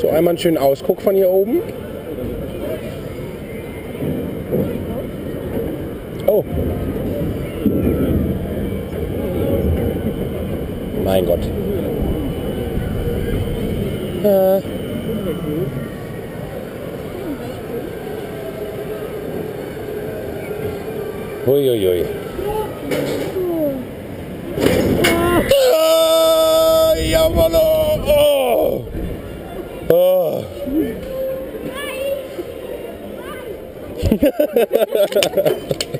So einmal einen schönen Ausguck von hier oben. Oh. Mein Gott. Äh. Uiuiui. Ah, Oh.